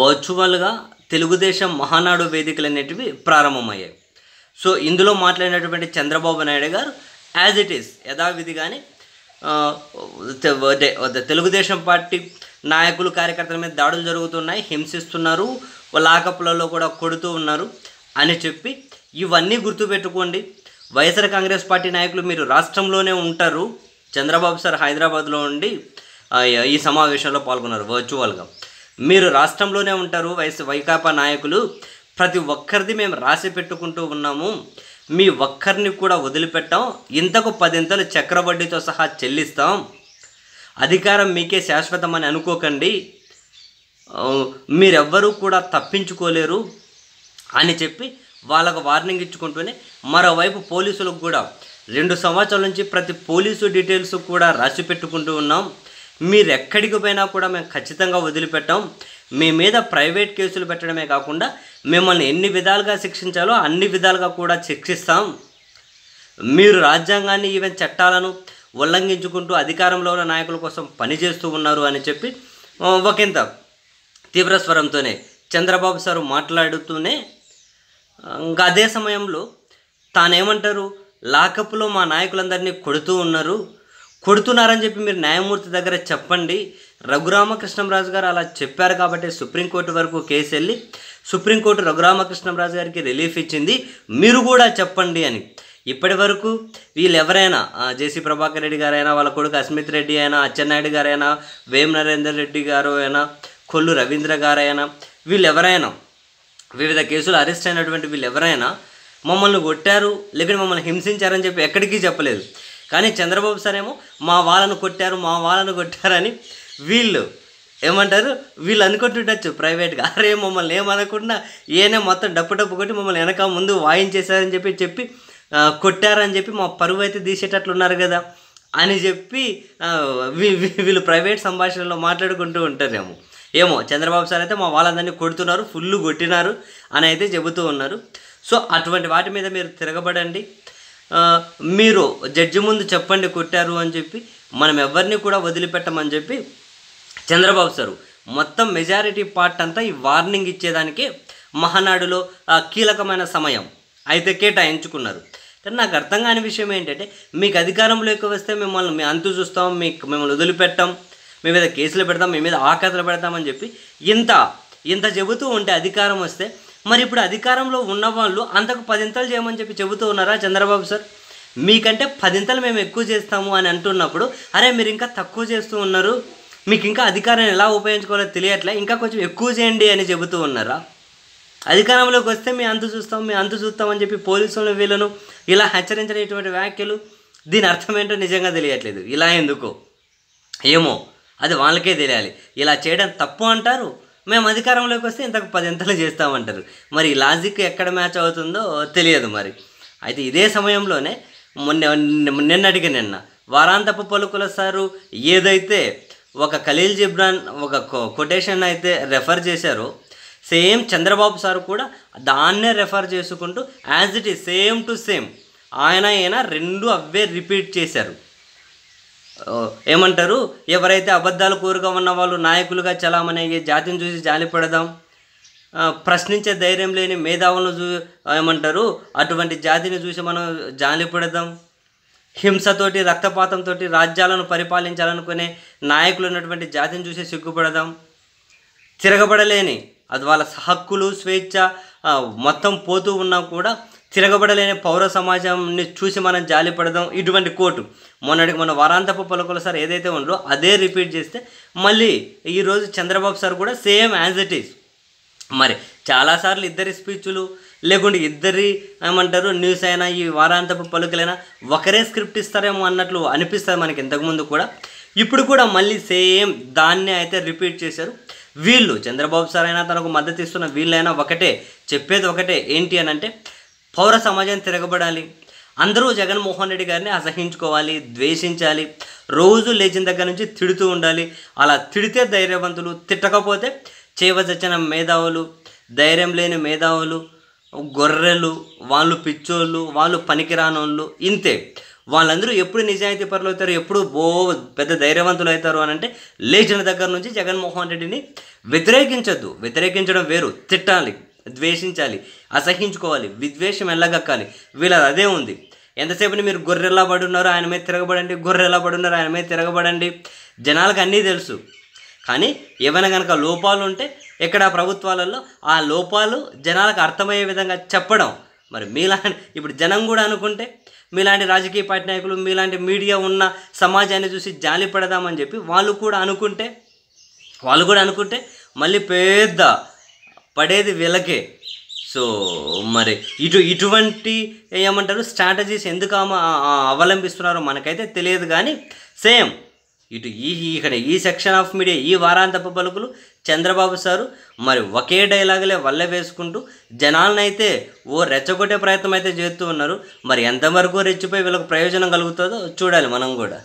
వర్చువల్గా తెలుగుదేశం మహానాడు వేదికలు అనేటివి ప్రారంభమయ్యాయి. సో ఇందులో మాట్లాడినటువంటి చంద్రబాబు నాయుడు గారు యాజ్ ఇట్ ఈస్ యథావిధిగానే కానీ తెలుగుదేశం పార్టీ నాయకులు కార్యకర్తల మీద దాడులు జరుగుతున్నాయి హింసిస్తున్నారు లాకప్లలో కూడా కొడుతూ ఉన్నారు అని చెప్పి ఇవన్నీ గుర్తుపెట్టుకోండి. వైఎస్ఆర్ కాంగ్రెస్ పార్టీ నాయకులు మీరు రాష్ట్రంలోనే ఉంటారు. చంద్రబాబు సార్ హైదరాబాద్లో ఉండి ఈ సమావేశంలో పాల్గొన్నారు వర్చువల్గా. మీరు రాష్ట్రంలోనే ఉంటారు వైఎస్ వైకాపా నాయకులు. ప్రతి ఒక్కరిది మేము రాసి పెట్టుకుంటూ ఉన్నాము. మీ ఒక్కరిని కూడా వదిలిపెట్టాం. ఇంతకు పదింతలు చక్రవడ్డీతో సహా చెల్లిస్తాం. అధికారం మీకే శాశ్వతం అని అనుకోకండి మీరెవ్వరూ కూడా తప్పించుకోలేరు అని చెప్పి వాళ్ళకు వార్నింగ్ ఇచ్చుకుంటూనే మరోవైపు పోలీసులకు కూడా రెండు సంవత్సరాల నుంచి ప్రతి పోలీసు డీటెయిల్స్ కూడా రాసి పెట్టుకుంటూ ఉన్నాం. మీరు ఎక్కడికి పోయినా కూడా మేము ఖచ్చితంగా వదిలిపెట్టాం. మీ మీద ప్రైవేట్ కేసులు పెట్టడమే కాకుండా మిమ్మల్ని ఎన్ని విధాలుగా శిక్షించాలో అన్ని విధాలుగా కూడా శిక్షిస్తాం. మీరు రాజ్యాంగాన్ని ఈవెన్ చట్టాలను ఉల్లంఘించుకుంటూ అధికారంలో ఉన్న నాయకుల కోసం పనిచేస్తూ ఉన్నారు అని చెప్పి ఒకంత తీవ్ర స్వరంతోనే చంద్రబాబు సార్ మాట్లాడుతూనే ఇంకా అదే సమయంలో తానేమంటారు లాకప్లో మా నాయకులందరినీ కొడుతూ ఉన్నారు. కొడుతున్నారని చెప్పి మీరు న్యాయమూర్తి దగ్గర చెప్పండి. రఘురామకృష్ణంరాజు గారు అలా చెప్పారు కాబట్టి సుప్రీంకోర్టు వరకు కేసు వెళ్ళి సుప్రీంకోర్టు రఘురామకృష్ణంరాజు గారికి రిలీఫ్ ఇచ్చింది. మీరు కూడా చెప్పండి అని. ఇప్పటి వరకు వీళ్ళు ఎవరైనా ఆ, జేసీ ప్రభాకర్ రెడ్డి గారైనా వాళ్ళ కొడుకు అస్మిత్ రెడ్డి అయినా అచ్చెన్నాయుడు గారైనా వేం నరేందర్ రెడ్డి గారు అయినా కొల్లు రవీంద్ర గారైనా వీళ్ళు ఎవరైనా వివిధ కేసులు అరెస్ట్ అయినటువంటి వీళ్ళు ఎవరైనా మమ్మల్ని కొట్టారు లేకపోతే మమ్మల్ని హింసించారని చెప్పి ఎక్కడికి చెప్పలేదు. కానీ చంద్రబాబు సార్ ఏమో మా వాళ్ళను కొట్టారు మా వాళ్ళను కొట్టారని వీళ్ళు ఏమంటారు? వీళ్ళు అనుకుంటుండొచ్చు ప్రైవేట్గా. అరే మమ్మల్ని ఏమనకుండా ఏనే మొత్తం డప్పు డప్పు కొట్టి మమ్మల్ని వెనక ముందు వాయించేశారని చెప్పి చెప్పి కొట్టారని చెప్పి మా పరువు అయితే తీసేటట్లు ఉన్నారు కదా అని చెప్పి వీళ్ళు ప్రైవేట్ సంభాషణలో మాట్లాడుకుంటూ ఉంటారేమో. ఏమో చంద్రబాబు సార్ అయితే మా వాళ్ళందరినీ కొడుతున్నారు ఫుల్ కొట్టినారు అని అయితే చెబుతూ ఉన్నారు. సో అటువంటి వాటి మీద మీరు తిరగబడండి. మీరు జడ్జి ముందు చెప్పండి కొట్టారు అని చెప్పి మనం ఎవరిని కూడా వదిలిపెట్టమని చెప్పి చంద్రబాబు సారు మొత్తం మెజారిటీ పార్ట్ అంతా ఈ వార్నింగ్ ఇచ్చేదానికి మహానాడులో కీలకమైన సమయం అయితే కేటాయించుకున్నారు. కానీ నాకు అర్థం కాని విషయం ఏంటంటే మీకు అధికారంలోకి వస్తే మిమ్మల్ని మీ అంతు చూస్తాం మీకు మిమ్మల్ని వదిలిపెట్టాం మీ మీద కేసులు పెడతాం మీ మీద ఆకతలు పెడతామని చెప్పి ఇంత ఇంత చెబుతూ ఉంటే అధికారం వస్తే మరి ఇప్పుడు అధికారంలో ఉన్న వాళ్ళు అంతకు పదింతలు చేయమని చెప్పి చెబుతూ ఉన్నారా చంద్రబాబు సార్? మీకంటే పదింతలు మేము ఎక్కువ చేస్తాము అని అంటున్నప్పుడు అరే మీరు ఇంకా తక్కువ చేస్తూ ఉన్నారు మీకు ఇంకా అధికారాన్ని ఎలా ఉపయోగించుకోవాలో తెలియట్లే ఇంకా కొంచెం ఎక్కువ చేయండి అని చెబుతూ ఉన్నారా? అధికారంలోకి వస్తే మీ అంత చూస్తాం మీ అంత చూస్తామని చెప్పి పోలీసులను వీళ్ళను ఇలా హెచ్చరించిన ఇటువంటి వ్యాఖ్యలు దీని అర్థం ఏంటో నిజంగా తెలియట్లేదు. ఇలా ఎందుకు? ఏమో అది వాళ్ళకే తెలియాలి. ఇలా చేయడం తప్పు అంటారు? మేము అధికారంలోకి వస్తే ఇంతకు పదింతలు చేస్తామంటారు. మరి లాజిక్ ఎక్కడ మ్యాచ్ అవుతుందో తెలియదు మరి. అయితే ఇదే సమయంలోనే మొన్న నిన్నటికి నిన్న వారాంతపు పలుకుల సారు ఏదైతే ఒక ఖలీల్ జిబ్రాన్ ఒక కొటేషన్ అయితే రెఫర్ చేశారో సేమ్ చంద్రబాబు సార్ కూడా దాన్నే రెఫర్ చేసుకుంటూ as it is same to same ఆయన ఈయన రెండు అవే రిపీట్ చేశారు. ఏమంటారు? ఎవరైతే అబద్ధాలు కోరుగా ఉన్న వాళ్ళు నాయకులుగా చలామణి అయ్యే జాతిని చూసి జాలిపడదాం ప్రశ్నించే ధైర్యం లేని మేధావులను చూ ఏమంటారు? అటువంటి జాతిని చూసి మనం జాలిపడదాం హింసతోటి రక్తపాతంతో రాజ్యాలను పరిపాలించాలనుకునే నాయకులు ఉన్నటువంటి జాతిని చూసి సిగ్గుపడదాం. తిరగబడలేని అది వాళ్ళ హక్కులు స్వేచ్ఛ మొత్తం పోతూ ఉన్నా కూడా తిరగబడలేని పౌర సమాజాన్ని చూసి మనం జాలిపడదాం ఇటువంటి కోటు మొన్నటికి మన వారాంతపు పలుకుల సార్ ఏదైతే ఉందో అదే రిపీట్ చేస్తే మళ్ళీ ఈరోజు చంద్రబాబు సార్ కూడా సేమ్ యాజ్ ఇట్ ఈస్. మరి చాలాసార్లు ఇద్దరి స్పీచ్లు లేకుంటే ఇద్దరి ఏమంటారు న్యూస్ అయినా ఈ వారాంతపు పలుకులైనా ఒకరే స్క్రిప్ట్ ఇస్తారేమో అన్నట్లు అనిపిస్తుంది మనకి ఇంతకుముందు కూడా. ఇప్పుడు కూడా మళ్ళీ సేమ్ దాన్నే అయితే రిపీట్ చేశారు. వీళ్ళు చంద్రబాబు సార్ అయినా తనకు మద్దతు ఇస్తున్న వీళ్ళైనా ఒకటే చెప్పేది ఒకటే ఏంటి అని అంటే పౌర సమాజం తిరగబడాలి. అందరూ జగన్మోహన్ రెడ్డి గారిని అసహించుకోవాలి ద్వేషించాలి రోజు లేచిన దగ్గర నుంచి తిడుతూ ఉండాలి. అలా తిడితే ధైర్యవంతులు తిట్టకపోతే చేయవచ్చన మేధావులు ధైర్యం లేని మేధావులు గొర్రెలు వాళ్ళు పిచ్చోళ్ళు వాళ్ళు పనికిరానోళ్ళు ఇంతే. వాళ్ళందరూ ఎప్పుడు నిజాయితీ పరులు అవుతారు ఎప్పుడు బో పెద్ద ధైర్యవంతులు అవుతారు అని అంటే లేచిన దగ్గర నుంచి జగన్మోహన్ రెడ్డిని వ్యతిరేకించొద్దు. వ్యతిరేకించడం వేరు. తిట్టాలి ద్వేషించాలి అసహించుకోవాలి విద్వేషం ఎల్లగక్కాలి. వీళ్ళది అదే ఉంది. ఎంతసేపుని మీరు గొర్రెలా పడి ఉన్నారు ఆయన మీద తిరగబడండి గొర్రెలా పడి ఉన్నారు ఆయన మీద తిరగబడండి. జనాలకు అన్నీ తెలుసు. కానీ ఏమైనా కనుక లోపాలు ఉంటే ఇక్కడ ప్రభుత్వాలలో ఆ లోపాలు జనాలకు అర్థమయ్యే విధంగా చెప్పడం. మరి మీలా ఇప్పుడు జనం కూడా అనుకుంటే మీలాంటి రాజకీయ పార్టీ నాయకులు మీలాంటి మీడియా ఉన్న సమాజాన్ని చూసి జాలి పడదామని చెప్పి వాళ్ళు కూడా అనుకుంటే వాళ్ళు కూడా అనుకుంటే మళ్ళీ పెద్ద పడేది వీళ్ళకే. సో మరి ఇటు ఇటువంటి ఏమంటారు స్ట్రాటజీస్ ఎందుకు అవలంబిస్తున్నారో మనకైతే తెలియదు కానీ సేమ్ ఇటు ఈ ఇక్కడ ఈ సెక్షన్ ఆఫ్ మీడియా ఈ వారాంతపు పలుకులు చంద్రబాబు సారు మరి ఒకే డైలాగులే వల్ల వేసుకుంటూ జనాలనైతే ఓ రెచ్చగొట్టే ప్రయత్నం అయితే చేస్తూ ఉన్నారు. మరి ఎంతవరకు రెచ్చిపోయి వీళ్ళకి ప్రయోజనం కలుగుతుందో చూడాలి మనం కూడా.